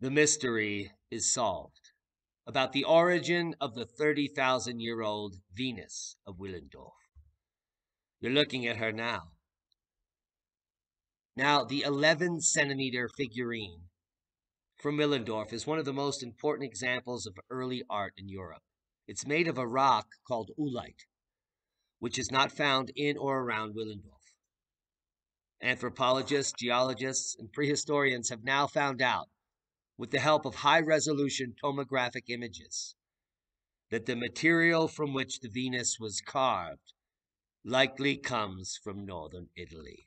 the mystery is solved about the origin of the 30,000 year old Venus of Willendorf. You're looking at her now. Now, the 11 centimeter figurine from Willendorf is one of the most important examples of early art in Europe. It's made of a rock called oolite, which is not found in or around Willendorf. Anthropologists, geologists, and prehistorians have now found out, with the help of high resolution tomographic images, that the material from which the Venus was carved likely comes from northern Italy.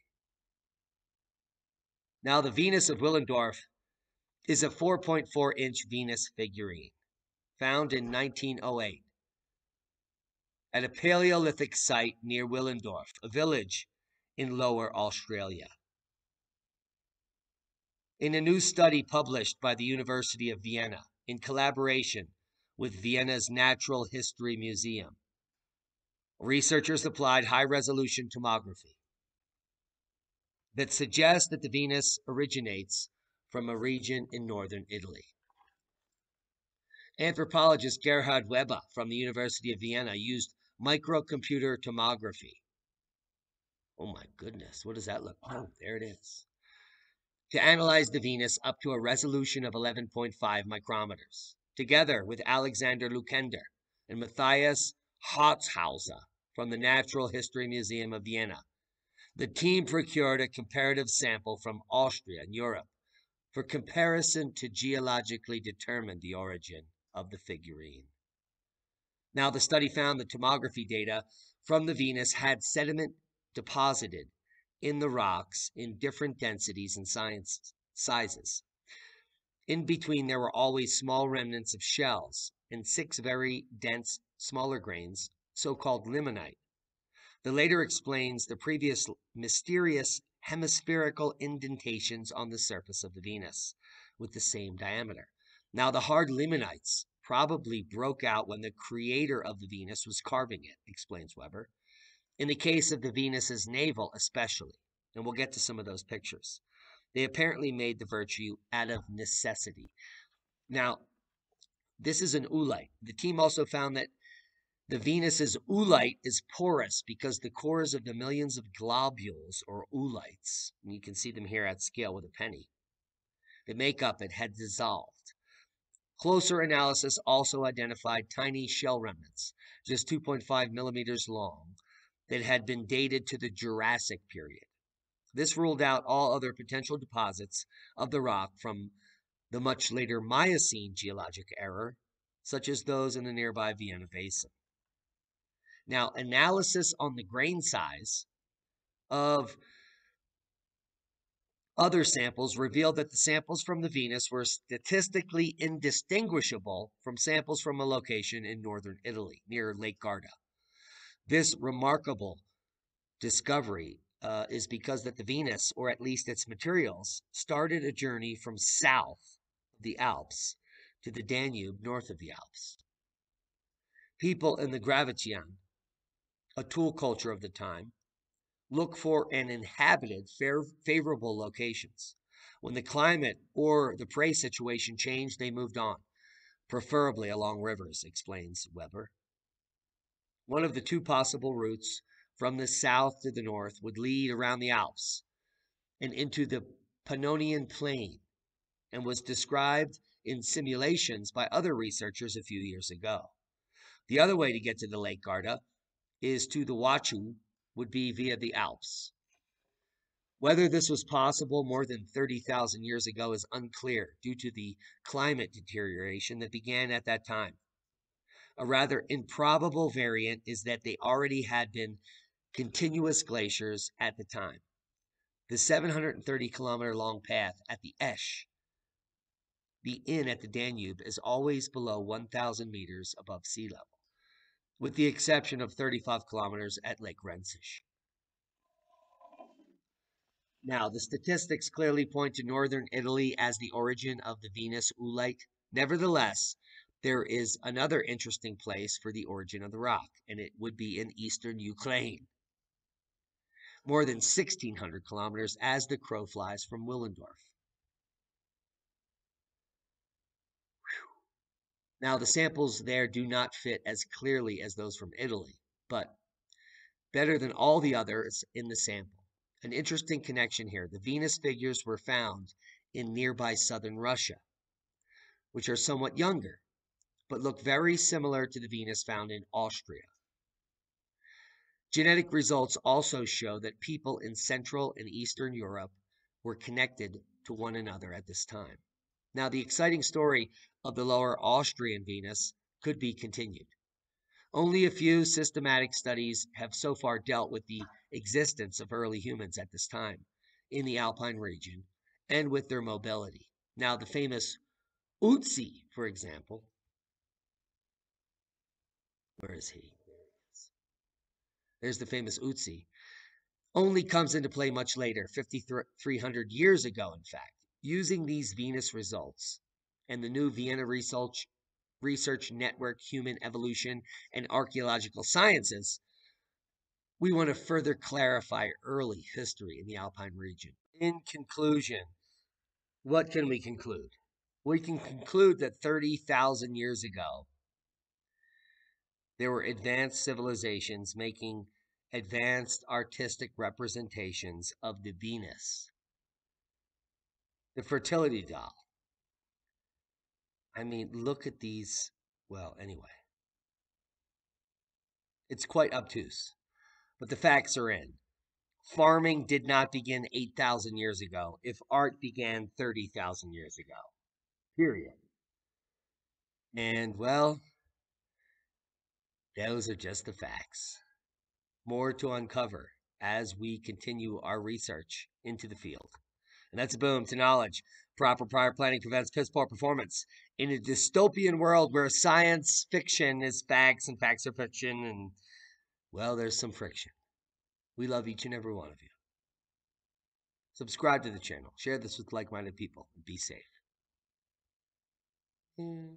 Now, the Venus of Willendorf is a 4.4 inch Venus figurine found in 1908 at a Paleolithic site near Willendorf, a village in Lower Austria. In a new study published by the University of Vienna in collaboration with Vienna's Natural History Museum, researchers applied high resolution tomography that suggests that the Venus originates from a region in northern Italy. Anthropologist Gerhard Weber from the University of Vienna used microcomputer tomography Oh my goodness, what does that look like? Oh, there it is. To analyze the Venus up to a resolution of 11.5 micrometers, together with Alexander Lukender and Matthias Harzhauser from the Natural History Museum of Vienna. The team procured a comparative sample from Austria and Europe for comparison to geologically determine the origin of the figurine. Now, the study found the tomography data from the Venus had sediment deposited in the rocks in different densities and science, sizes. In between, there were always small remnants of shells and six very dense, smaller grains, so called limonite. The later explains the previous mysterious hemispherical indentations on the surface of the Venus with the same diameter. Now, the hard limonites probably broke out when the creator of the Venus was carving it, explains Weber in the case of the Venus's navel, especially. And we'll get to some of those pictures. They apparently made the virtue out of necessity. Now, this is an oolite. The team also found that the Venus's oolite is porous because the cores of the millions of globules or oolites, and you can see them here at scale with a penny, that make up it had dissolved. Closer analysis also identified tiny shell remnants, just 2.5 millimeters long, that had been dated to the Jurassic period. This ruled out all other potential deposits of the rock from the much later Miocene geologic era, such as those in the nearby Vienna Basin. Now, analysis on the grain size of other samples revealed that the samples from the Venus were statistically indistinguishable from samples from a location in northern Italy near Lake Garda. This remarkable discovery uh, is because that the Venus, or at least its materials, started a journey from south of the Alps to the Danube north of the Alps. People in the Gravettian, a tool culture of the time, look for an inhabited, fair, favorable locations. When the climate or the prey situation changed, they moved on, preferably along rivers, explains Weber. One of the two possible routes from the south to the north would lead around the Alps and into the Pannonian Plain and was described in simulations by other researchers a few years ago. The other way to get to the Lake Garda is to the Wachau would be via the Alps. Whether this was possible more than 30,000 years ago is unclear due to the climate deterioration that began at that time. A rather improbable variant is that they already had been continuous glaciers at the time. The 730 kilometer long path at the Etsch, the Inn at the Danube, is always below 1,000 meters above sea level, with the exception of 35 kilometers at Lake Rensisch. Now, the statistics clearly point to northern Italy as the origin of the Venus oolite. Nevertheless, there is another interesting place for the origin of the rock, and it would be in eastern Ukraine. More than 1,600 kilometers as the crow flies from Willendorf. Now, the samples there do not fit as clearly as those from Italy, but better than all the others in the sample. An interesting connection here the Venus figures were found in nearby southern Russia, which are somewhat younger, but look very similar to the Venus found in Austria. Genetic results also show that people in Central and Eastern Europe were connected to one another at this time. Now, the exciting story of the lower Austrian Venus could be continued. Only a few systematic studies have so far dealt with the existence of early humans at this time in the Alpine region and with their mobility. Now, the famous Ötzi, for example, where is he? There's the famous Ötzi. only comes into play much later, 5,300 years ago, in fact. Using these Venus results and the new Vienna Research, Research Network Human Evolution and Archaeological Sciences, we want to further clarify early history in the Alpine region. In conclusion, what can we conclude? We can conclude that 30,000 years ago, there were advanced civilizations making advanced artistic representations of the Venus. The fertility doll. I mean, look at these. Well, anyway. It's quite obtuse. But the facts are in. Farming did not begin 8,000 years ago, if art began 30,000 years ago. Period. And, well, those are just the facts. More to uncover as we continue our research into the field. And that's a boom to knowledge. Proper prior planning prevents piss poor performance. In a dystopian world where science fiction is facts and facts are fiction, and well, there's some friction. We love each and every one of you. Subscribe to the channel. Share this with like minded people. Be safe. Yeah.